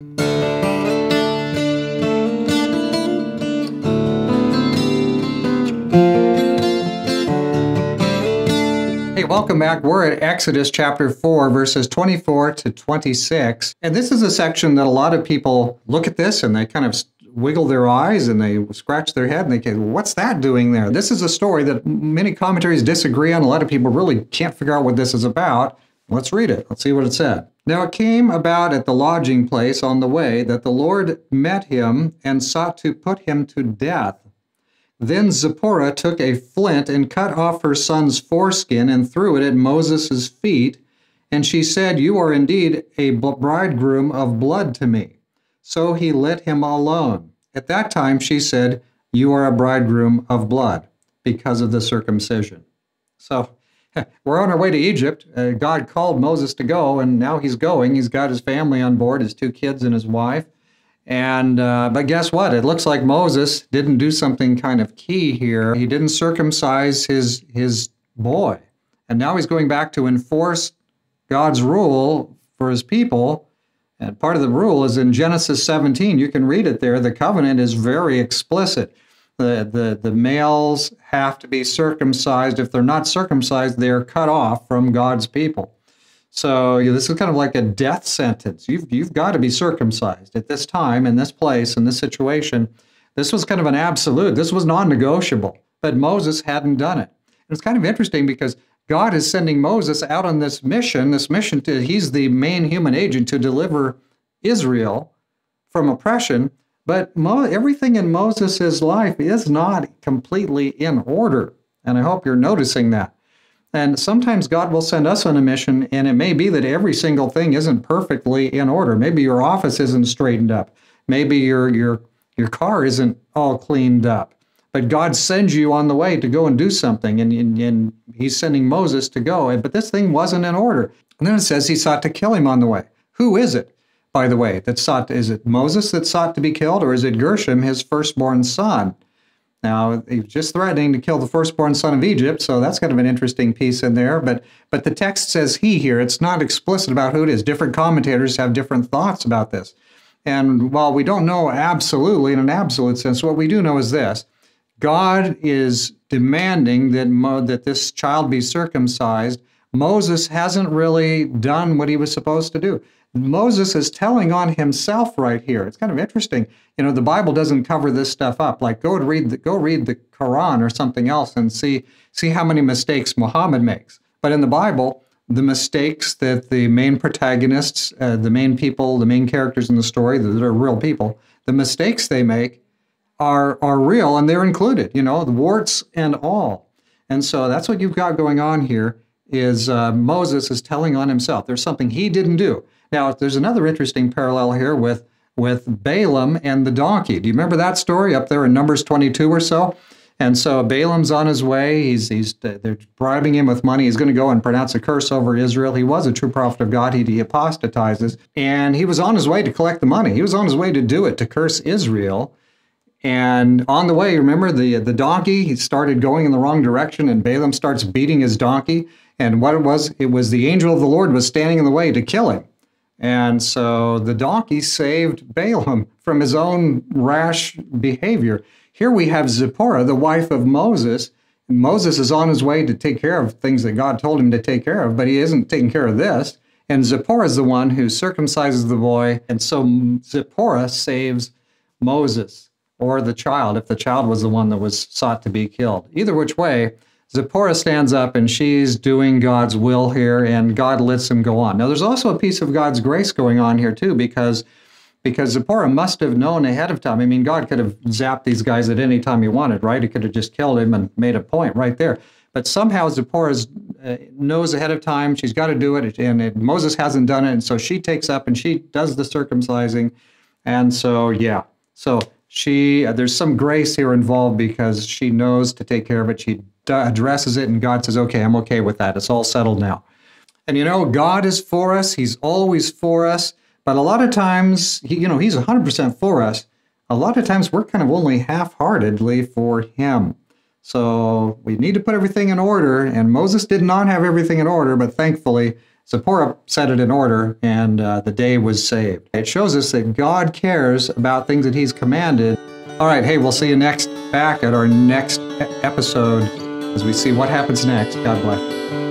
Hey, welcome back. We're at Exodus chapter 4, verses 24 to 26. And this is a section that a lot of people look at this and they kind of wiggle their eyes and they scratch their head and they go, What's that doing there? This is a story that many commentaries disagree on. A lot of people really can't figure out what this is about. Let's read it. Let's see what it said. Now it came about at the lodging place on the way that the Lord met him and sought to put him to death. Then Zipporah took a flint and cut off her son's foreskin and threw it at Moses' feet. And she said, You are indeed a bridegroom of blood to me. So he let him alone. At that time she said, You are a bridegroom of blood because of the circumcision. So we're on our way to Egypt. Uh, God called Moses to go, and now he's going. He's got his family on board, his two kids and his wife. And uh, but guess what? It looks like Moses didn't do something kind of key here. He didn't circumcise his his boy, and now he's going back to enforce God's rule for his people. And part of the rule is in Genesis 17. You can read it there. The covenant is very explicit. The, the, the males have to be circumcised. If they're not circumcised, they're cut off from God's people. So this is kind of like a death sentence. You've, you've got to be circumcised at this time, in this place, in this situation. This was kind of an absolute. This was non negotiable. But Moses hadn't done it. And it's kind of interesting because God is sending Moses out on this mission, this mission to, he's the main human agent to deliver Israel from oppression. But Mo, everything in Moses' life is not completely in order. And I hope you're noticing that. And sometimes God will send us on a mission, and it may be that every single thing isn't perfectly in order. Maybe your office isn't straightened up. Maybe your your your car isn't all cleaned up. But God sends you on the way to go and do something, and, and, and He's sending Moses to go. But this thing wasn't in order. And then it says He sought to kill him on the way. Who is it, by the way, that sought, is it Moses that sought to be killed, or is it Gershom, his firstborn son? Now, he's just threatening to kill the firstborn son of Egypt, so that's kind of an interesting piece in there. But but the text says he here. It's not explicit about who it is. Different commentators have different thoughts about this. And while we don't know absolutely in an absolute sense, what we do know is this: God is demanding that that this child be circumcised. Moses hasn't really done what he was supposed to do. Moses is telling on himself right here. It's kind of interesting. You know, the Bible doesn't cover this stuff up. Like go read the go read the Quran or something else and see see how many mistakes Muhammad makes. But in the Bible, the mistakes that the main protagonists, uh, the main people, the main characters in the story that are real people, the mistakes they make are are real and they're included. You know, the warts and all. And so that's what you've got going on here. Is uh, Moses is telling on himself. There's something he didn't do. Now, there's another interesting parallel here with with Balaam and the donkey. Do you remember that story up there in Numbers 22 or so? And so Balaam's on his way. He's he's they're bribing him with money. He's going to go and pronounce a curse over Israel. He was a true prophet of God. He, he apostatizes, and he was on his way to collect the money. He was on his way to do it to curse Israel. And on the way, remember the the donkey? He started going in the wrong direction, and Balaam starts beating his donkey. And what it was, it was the angel of the Lord was standing in the way to kill him. And so the donkey saved Balaam from his own rash behavior. Here we have Zipporah, the wife of Moses. And Moses is on his way to take care of things that God told him to take care of, but he isn't taking care of this. And Zipporah is the one who circumcises the boy. And so Zipporah saves Moses or the child, if the child was the one that was sought to be killed. Either which way, Zipporah stands up and she's doing God's will here, and God lets him go on. Now, there's also a piece of God's grace going on here, too, because because Zipporah must have known ahead of time. I mean, God could have zapped these guys at any time he wanted, right? He could have just killed him and made a point right there. But somehow Zipporah uh, knows ahead of time she's got to do it, and it, Moses hasn't done it, and so she takes up and she does the circumcising, and so yeah, so she uh, there's some grace here involved because she knows to take care of it. She addresses it, and God says, okay, I'm okay with that. It's all settled now. And you know, God is for us. He's always for us. But a lot of times, he, you know, He's 100% for us. A lot of times, we're kind of only half heartedly for Him. So we need to put everything in order. And Moses did not have everything in order, but thankfully, Zipporah set it in order, and uh, the day was saved. It shows us that God cares about things that He's commanded. All right, hey, we'll see you next back at our next episode as we see what happens next. God bless.